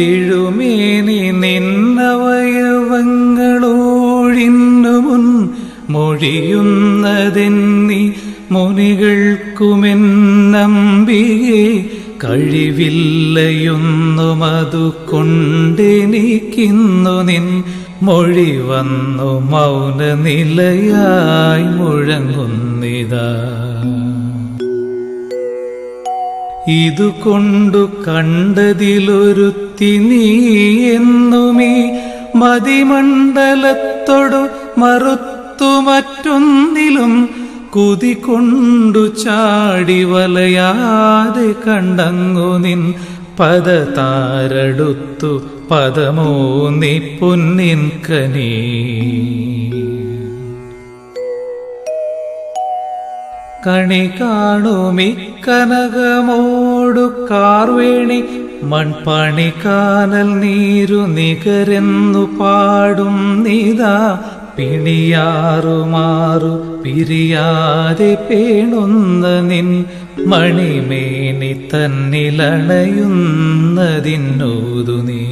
തിഴുമേനി നിന്നവയവങ്ങളോഴിന്നു മുൻ മൊഴിയുന്നതെന്നി മുനികൾക്കുമെന്നമ്പിയെ കഴിവില്ലയൊന്നുമതു കൊണ്ടെനിക്കുന്നു നിൻ മൊഴി വന്നു മൗന നിലയായി മുഴങ്ങുന്നിതാ. ഇതുകൊണ്ടു കണ്ടതിലൊരുത്തി നീ എന്നുമീ. മതിമണ്ഡലത്തോടു മറുത്തു മറ്റൊന്നിലും കുതി കൊണ്ടു ചാടി വലയാതെ കണ്ടങ്ങു നിൻ പദതാരടുത്തു പദമോ നീ കനീ. കണി കാണുമി കനകമോടു കാർവേണി മൺപണി കാനൽ നീരു നികരെന്നു പാടും നീതാ. പിണിയാറുമാറു പിരിയാതെ പേണുന്ന നിൻ മണിമേനി തന്നിലണയുന്നതിന്നൂതു നീ.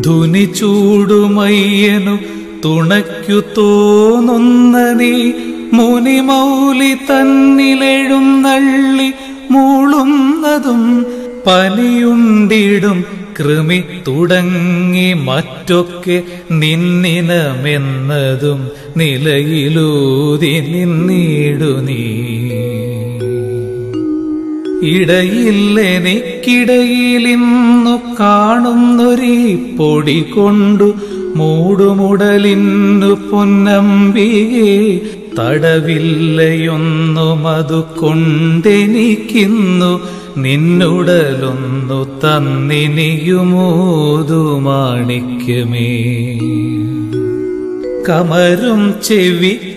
ധുനി ചൂടുമയ്യനു തുണയ്ക്കു തോന്നുന്ന നീ മുനിമൗലി തന്നിലെഴുന്നള്ളി മൂളുന്നതും പനിയുണ്ടിടും കൃമി തുടങ്ങി മറ്റൊക്കെ നിന്നിനമെന്നതും നിലയിലൂതി നിന്നിടു നീ. ഇടയില്ലെനിക്കിടയിലിന്നു കാണുന്നൊരീ പൊടി കൊണ്ടു മൂടുമുടലിന്നു പൊന്നമ്പികെ തടവില്ലയൊന്നുമതു കൊണ്ടെനിക്കുന്നു നിന്നുടലൊന്നു തന്നിനിയുമോതു മാണിക്യമേ കമരും ചെവിക്കുമതുമല്ല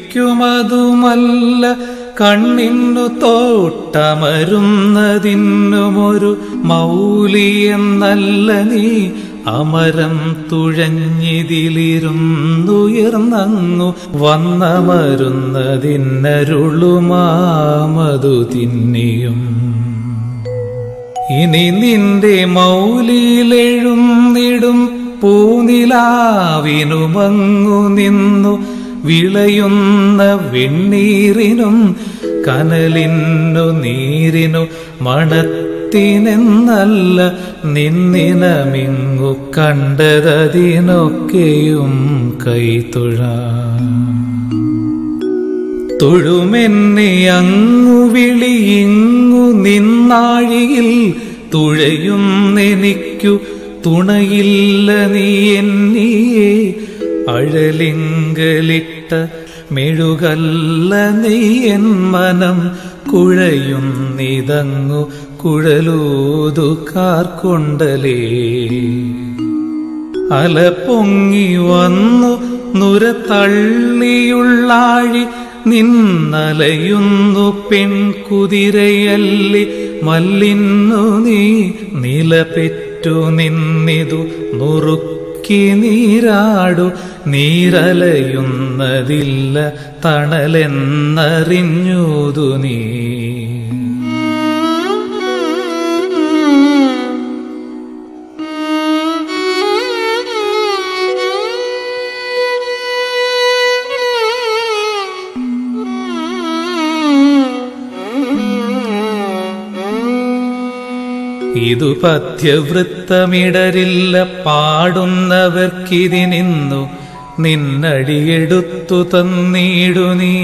കണ്ണിന്നു തോട്ടമരുന്നതിന്നുമൊരു മൗലിയെന്നല്ല നീ. അമരം തുഴഞ്ഞിതിലിരുന്നുയർന്നങ്ങു വന്നമരുന്നതിന്നരുളുമാമതു തിന്നിയും. ഇനി നിന്റെ മൗലിയിലെഴുന്നിടും പൂനിലാവിനുമങ്ങു നിന്നു വിളയുന്ന വെണ്ണീരിനും കനലിന്നു നീരിനു മണത്തിനെന്നല്ല നിന്നിനമിങ്ങു കണ്ടതതിനൊക്കെയും കൈതുഴ തൊഴുമെന്നെ അങ്ങു വിളിയിങ്ങു നിന്നാഴിയിൽ തുഴയുന്നെനിക്കു തുണയില്ല നീ എന്നിയെ അഴലിങ്കലിട്ട മെഴുകല്ല നീ എൻ മനം കുഴയുന്നിതങ്ങു കുഴലൂതുകാർ കൊണ്ടലേ അല പൊങ്ങി വന്നു നുര തള്ളിയുള്ളാഴി നിന്നലയുന്നു പെൺകുതിരയല്ലി. മല്ലിന്നു നീ നിലപെറ്റു നിന്നിതു നുറുക്കി നീരാടു നീരലയുന്നതില്ല തണലെന്നറിഞ്ഞൂതു നീ. ഇതു പഥ്യവൃത്തമിടരില്ല പാടുന്നവർക്കിതിനിന്നു നിന്നടിയെടുത്തു തന്നീടു നീ